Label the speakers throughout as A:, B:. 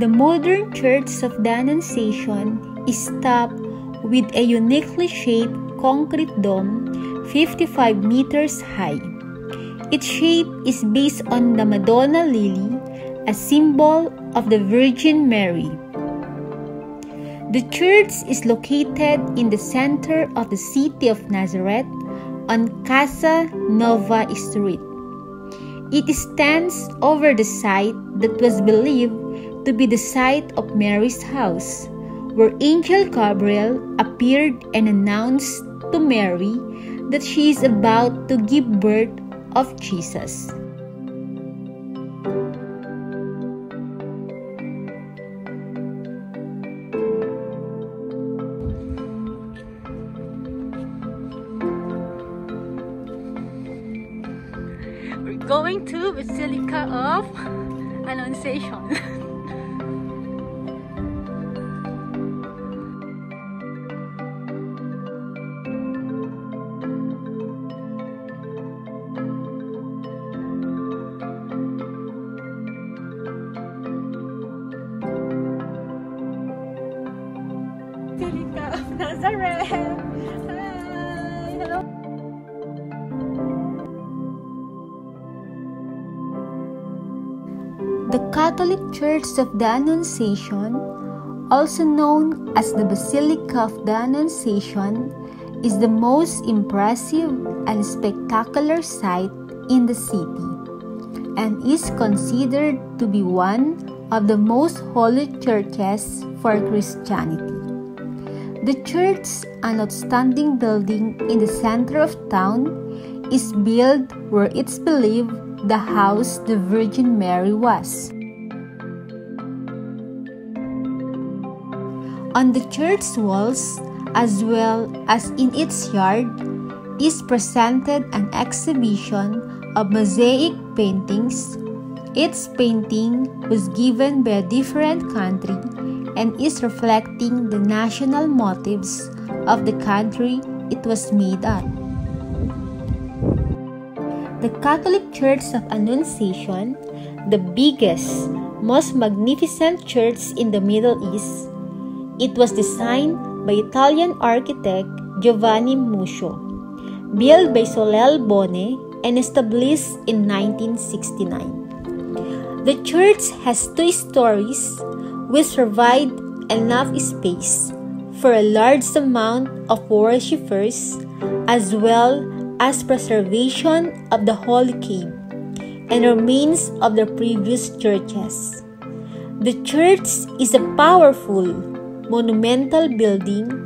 A: The modern Church of the Annunciation is topped with a uniquely shaped concrete dome 55 meters high. Its shape is based on the Madonna lily, a symbol of the Virgin Mary. The church is located in the center of the city of Nazareth on Casa Nova Street. It stands over the site that was believed to be the site of Mary's house, where Angel Gabriel appeared and announced to Mary that she is about to give birth of Jesus.
B: We're going to Basilica of Annunciation. Hi. Hello.
A: The Catholic Church of the Annunciation, also known as the Basilica of the Annunciation, is the most impressive and spectacular sight in the city and is considered to be one of the most holy churches for Christianity. The church, an outstanding building in the center of town, is built where it's believed the house the Virgin Mary was. On the church walls, as well as in its yard, is presented an exhibition of mosaic paintings. Its painting was given by a different country and is reflecting the national motives of the country it was made at. The Catholic Church of Annunciation, the biggest, most magnificent church in the Middle East, it was designed by Italian architect Giovanni Muzio, built by Solel Boneh and established in 1969. The church has two stories which provide enough space for a large amount of worshippers as well as preservation of the holy cave and remains of the previous churches. The church is a powerful, monumental building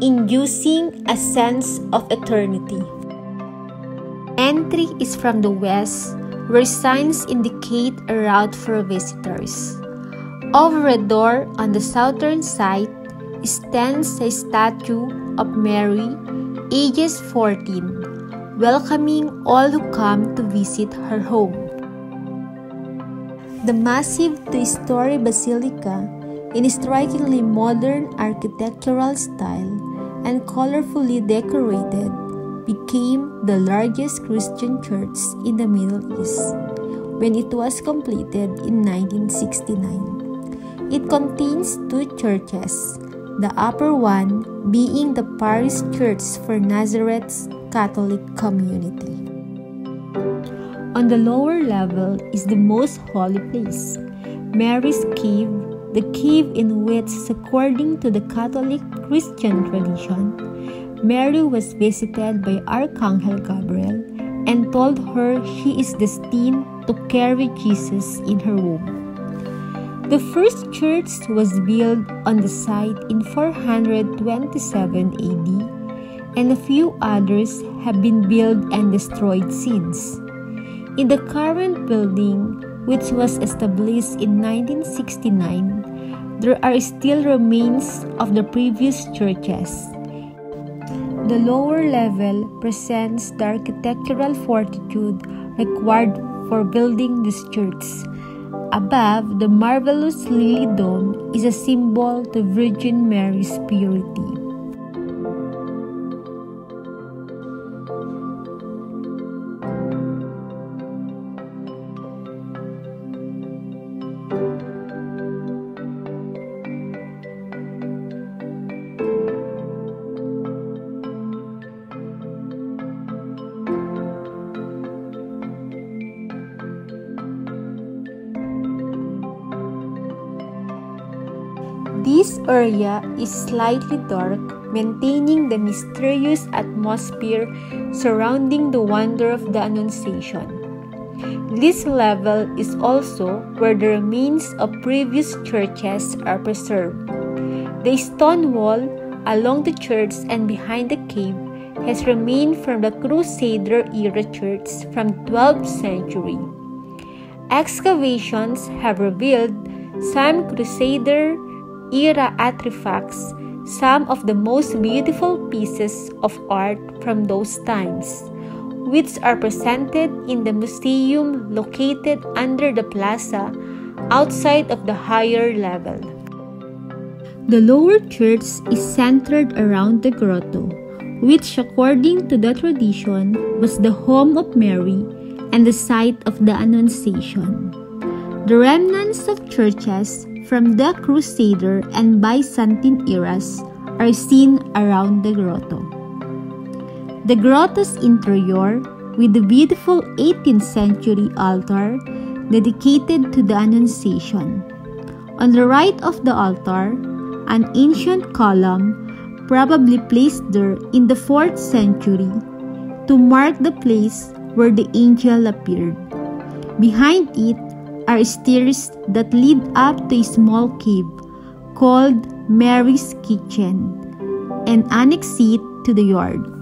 A: inducing a sense of eternity. Entry is from the west, where signs indicate a route for visitors. Over a door on the southern side stands a statue of Mary, ages 14, welcoming all who come to visit her home. The massive two-story basilica, in strikingly modern architectural style and colorfully decorated, became the largest Christian church in the Middle East when it was completed in 1969. It contains two churches, the upper one being the parish church for Nazareth's Catholic community. On the lower level is the most holy place, Mary's Cave, the cave in which, according to the Catholic Christian tradition, Mary was visited by Archangel Gabriel and told her she is destined to carry Jesus in her womb. The first church was built on the site in 427 AD, and a few others have been built and destroyed since. In the current building, which was established in 1969, there are still remains of the previous churches. The lower level presents the architectural fortitude required for building these churches. Above, the marvelous lily dome is a symbol to Virgin Mary's purity. This area is slightly dark, maintaining the mysterious atmosphere surrounding the wonder of the Annunciation. This level is also where the remains of previous churches are preserved. The stone wall along the church and behind the cave has remained from the Crusader era church from 12th century. Excavations have revealed some Crusader era artifacts, some of the most beautiful pieces of art from those times, which are presented in the museum located under the plaza outside of the higher level. The lower church is centered around the grotto, which, according to the tradition, was the home of Mary and the site of the Annunciation. The remnants of churches from the Crusader and Byzantine eras are seen around the grotto. The grotto's interior, with the beautiful 18th century altar dedicated to the Annunciation. On the right of the altar, an ancient column, probably placed there in the 4th century, to mark the place where the angel appeared. Behind it are stairs that lead up to a small cave called Mary's Kitchen and annex it to the yard.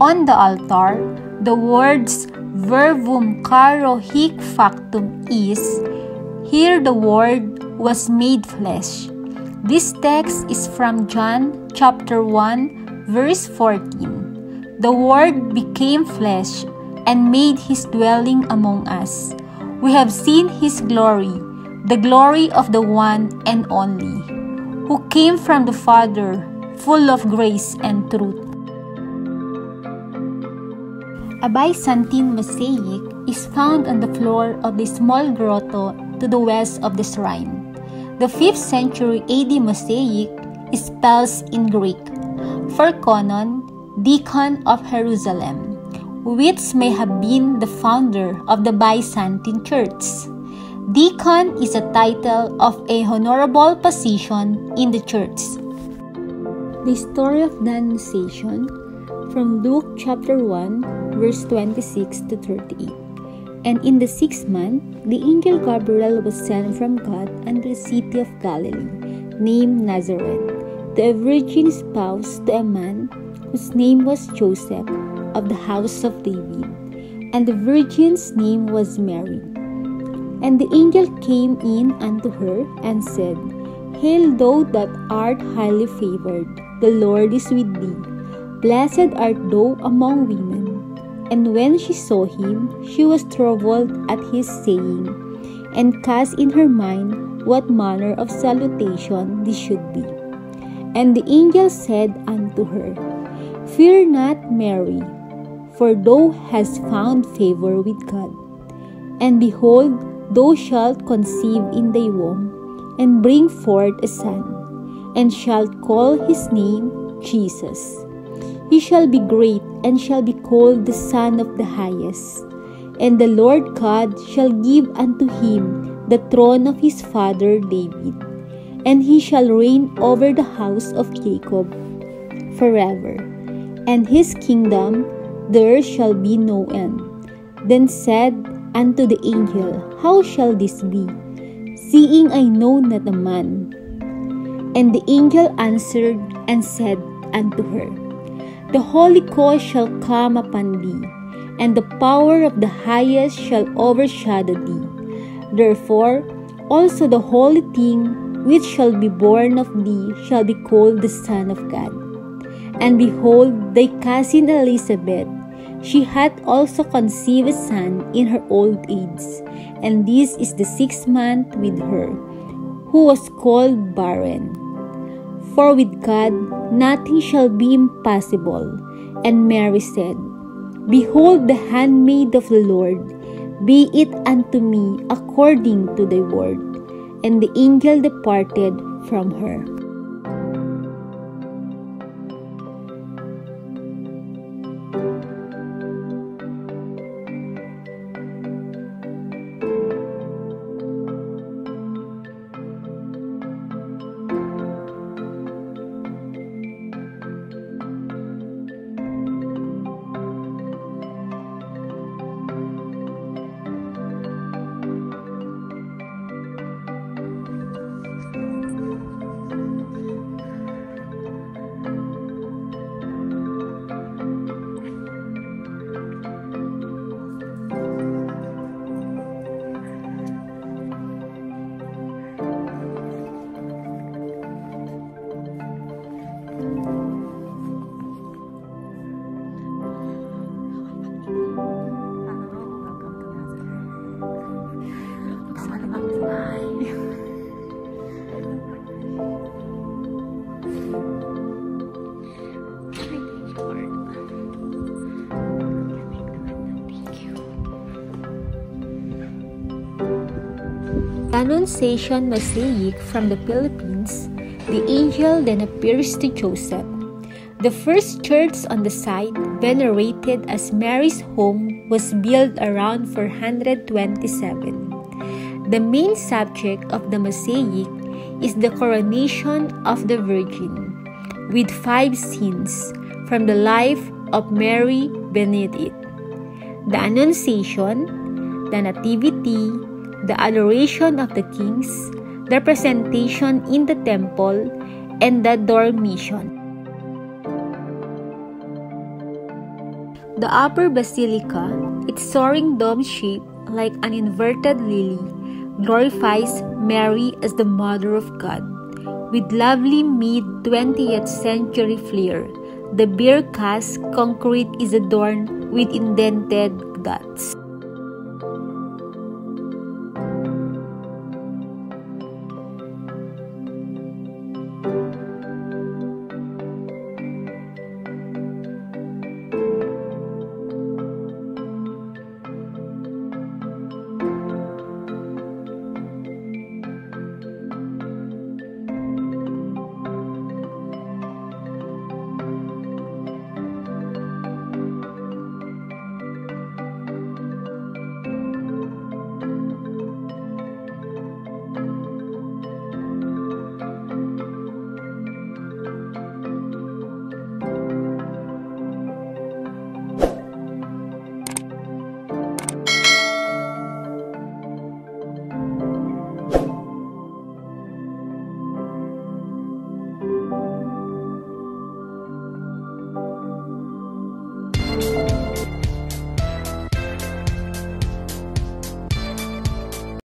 A: On the altar, the words verbum caro hic factum is, here the word was made flesh. This text is from John chapter 1 verse 14. The word became flesh and made his dwelling among us. We have seen his glory, the glory of the one and only, who came from the Father, full of grace and truth. A Byzantine mosaic is found on the floor of the small grotto to the west of the shrine. The 5th century AD mosaic spells in Greek, Pharkonon, Deacon of Jerusalem, which may have been the founder of the Byzantine Church. Deacon is a title of a honorable position in the church. The story of the Annunciation from Luke chapter 1, verse 26 to 38. And in the sixth month, the angel Gabriel was sent from God unto the city of Galilee, named Nazareth, to a virgin spouse to a man whose name was Joseph of the house of David, and the virgin's name was Mary. And the angel came in unto her and said, Hail, thou that art highly favored, the Lord is with thee. Blessed art thou among women. And when she saw him, she was troubled at his saying, and cast in her mind what manner of salutation this should be. And the angel said unto her, Fear not, Mary, for thou hast found favor with God. And behold, thou shalt conceive in thy womb, and bring forth a son, and shalt call his name Jesus. He shall be great, and shall be called the Son of the Highest. And the Lord God shall give unto him the throne of his father David, and he shall reign over the house of Jacob forever, and his kingdom there shall be no end. Then said unto the angel, How shall this be, seeing I know not a man? And the angel answered and said unto her, The Holy Ghost shall come upon thee, and the power of the highest shall overshadow thee. Therefore, also the holy thing which shall be born of thee shall be called the Son of God. And behold, thy cousin Elizabeth, she hath also conceived a son in her old age, and this is the sixth month with her, who was called barren. For with God nothing shall be impossible. And Mary said, Behold the handmaid of the Lord, be it unto me according to thy word. And the angel departed from her. Annunciation Mosaic from the Philippines, the angel then appears to Joseph. The first church on the site, venerated as Mary's home, was built around 427. The main subject of the mosaic is the coronation of the Virgin, with five scenes from the life of Mary Benedict. The Annunciation, the Nativity, the adoration of the kings, the presentation in the temple, and the dormition. The upper basilica, its soaring dome shape like an inverted lily, glorifies Mary as the Mother of God. With lovely mid 20th century flair, the beer cast concrete is adorned with indented dots.